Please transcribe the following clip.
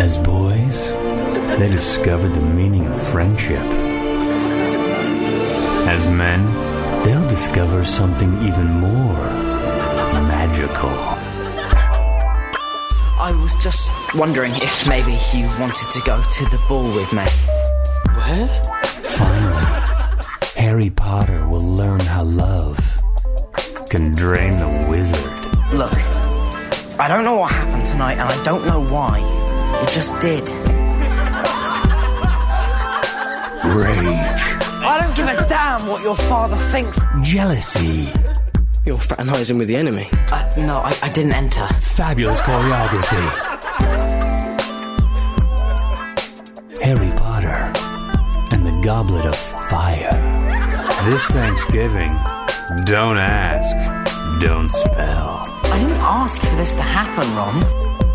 As boys, they discovered the meaning of friendship. As men, they'll discover something even more magical. I was just wondering if maybe you wanted to go to the ball with me. Where? Finally, Harry Potter will learn how love can drain the wizard. Look, I don't know what happened tonight, and I don't know why. It just did. Rage, I don't give a damn what your father thinks. jealousy, You're fraternizing with the enemy. Uh, no, I, I didn't enter. fabulous choreography. Harry Potter and the Goblet of Fire. This Thanksgiving, don't ask, don't spell. I didn't ask for this to happen, Ron.